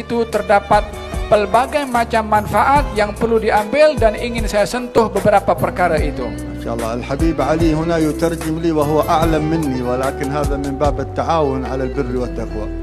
itu terdapat pelbagai macam manfaat yang perlu diambil dan ingin saya sentuh beberapa perkara itu. Masyaallah, Al Habib Ali huna yuterjem li wa huwa a'lam minni walakin hadha min bab at-ta'awun 'ala al-birr taqwa.